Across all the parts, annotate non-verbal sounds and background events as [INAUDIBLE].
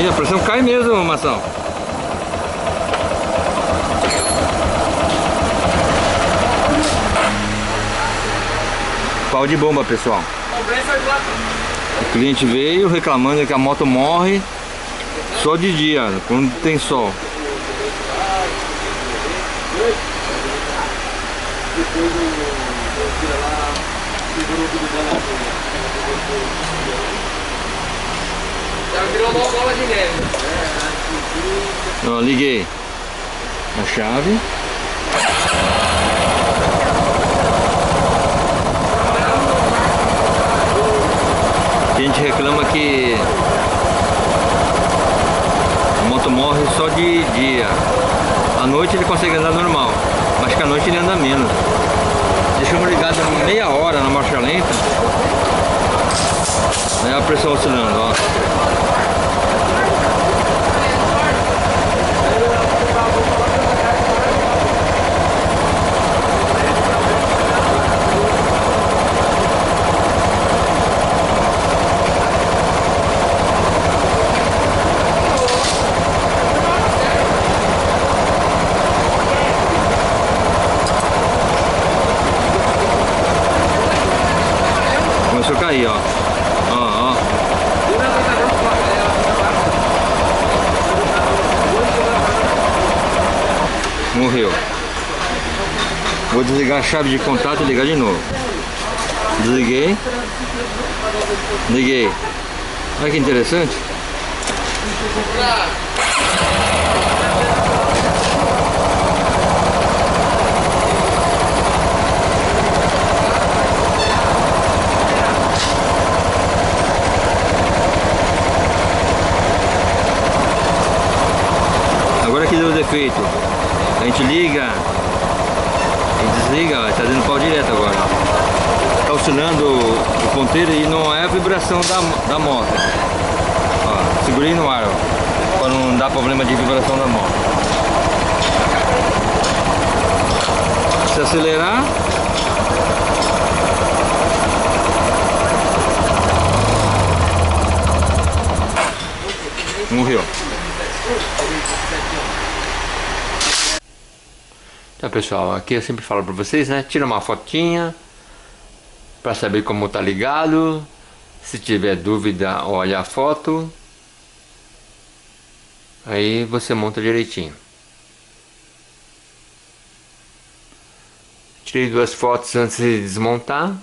E a pressão cai mesmo, Mação. Pau de bomba, pessoal. O cliente veio reclamando que a moto morre só de dia, quando tem sol. Depois o lá, segurou tudo Já virou uma bola de neve. Ó, liguei a chave. A gente reclama que a moto morre só de dia. À noite ele consegue andar normal, mas que à noite ele anda menos. Deixamos ligado meia hora na marcha lenta. Né, a pressão oscilando, ó. aí, ó. Ó, ó. Morreu. Vou desligar a chave de contato e ligar de novo. Desliguei. Liguei. Olha que interessante. defeito. A gente liga e desliga, está dando pau direto agora. Está oscilando o ponteiro e não é a vibração da, da moto. Ó, segurei no ar, para não dar problema de vibração da moto. Se acelerar, morreu. Então pessoal, aqui eu sempre falo para vocês, né? Tira uma fotinha para saber como tá ligado. Se tiver dúvida, olha a foto. Aí você monta direitinho. Tirei duas fotos antes de desmontar.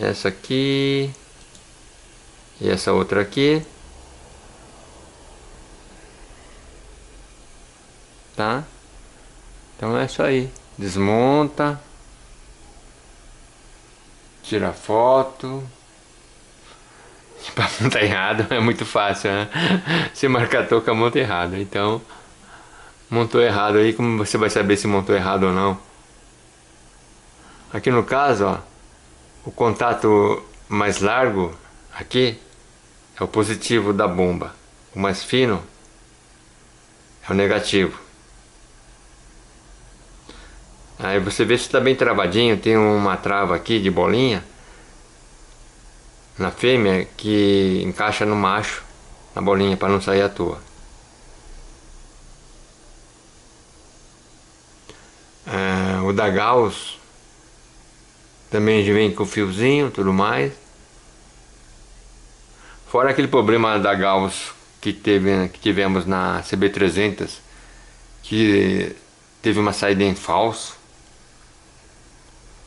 Essa aqui e essa outra aqui. Tá? Então é isso aí. Desmonta. Tira foto. [LAUGHS] Pra montar errado é muito fácil, né? [LAUGHS] Você marca a toca, monta errado. Então, montou errado aí, como você vai saber se montou errado ou não? Aqui no caso, ó, o contato mais largo aqui é o positivo da bomba. O mais fino é o negativo. Aí você vê se está bem travadinho, tem uma trava aqui de bolinha na fêmea que encaixa no macho, na bolinha, para não sair à toa. É, o da Gauss também vem com fiozinho tudo mais. Fora aquele problema da Gauss que, teve, que tivemos na CB300, que teve uma saída em falso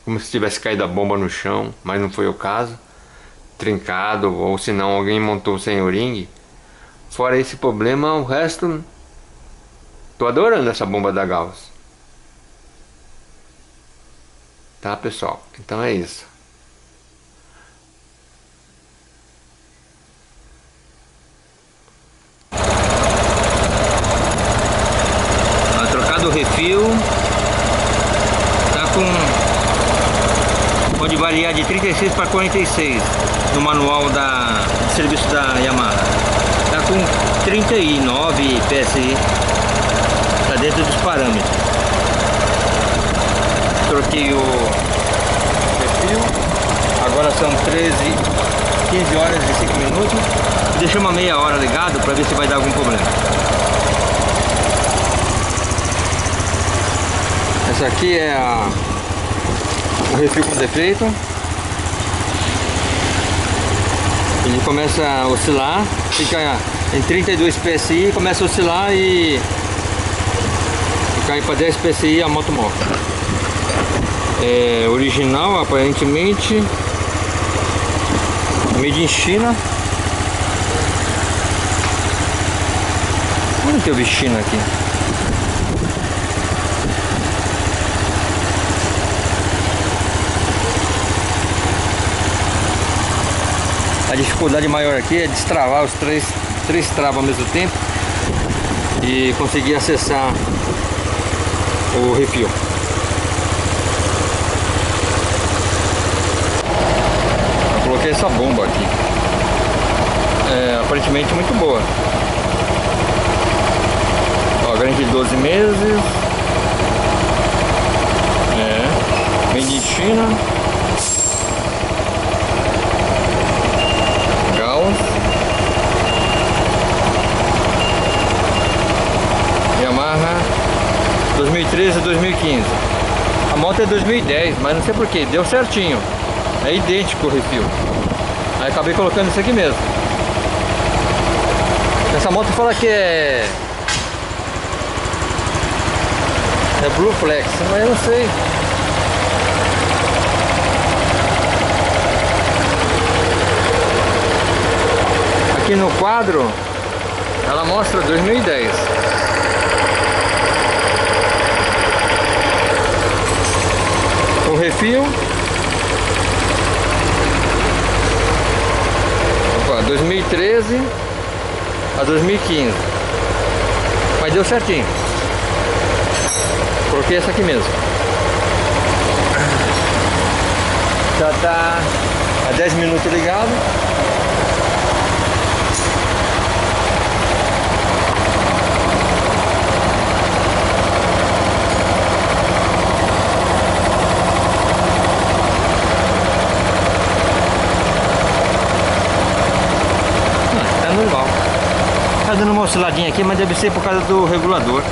como se tivesse caído a bomba no chão, mas não foi o caso. Trincado, ou se não alguém montou sem o ringue. Fora esse problema, o resto... Tô adorando essa bomba da Gauss. Tá, pessoal? Então é isso. trocado o refil. Tá com pode variar de 36 para 46 no manual da de serviço da Yamaha. Tá com 39 PSI, tá dentro dos parâmetros. Troquei o refil, agora são 13 15 horas e 5 minutos. Deixei uma meia hora ligado para ver se vai dar algum problema. Essa aqui é a, o refil com defeito. Ele começa a oscilar, fica em 32 PSI, começa a oscilar e, e cai para 10 PSI a moto morta. É original aparentemente, made in China. Onde que eu vi China aqui? A dificuldade maior aqui é destravar os três, três travas ao mesmo tempo e conseguir acessar o refil. Eu coloquei essa bomba aqui. É aparentemente muito boa. Ó, garantia de 12 meses. É. Made in China. Yamaha 2013 a 2015 a moto é 2010 mas não sei porquê, deu certinho. É idêntico o refil. Aí acabei colocando isso aqui mesmo. Essa moto fala que é é Blue Flex mas eu não sei. Aqui no quadro ela mostra 2010 o refil. Opa, 2013 a 2015 mas deu certinho. Coloquei essa aqui mesmo. Já tá a 10 minutos ligado Tá dando uma osciladinha aqui, mas deve ser por causa do regulador.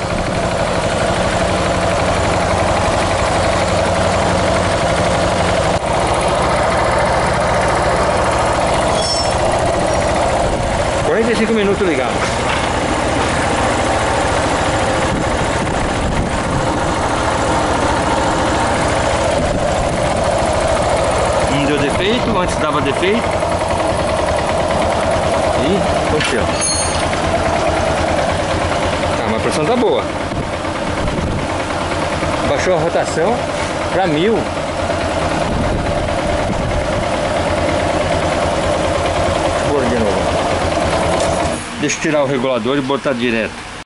Quarenta e cinco minutos ligado. Antes dava defeito. E aconteceu a pressão tá boa. Baixou a rotação para mil. Deixa eu tirar o regulador e botar direto.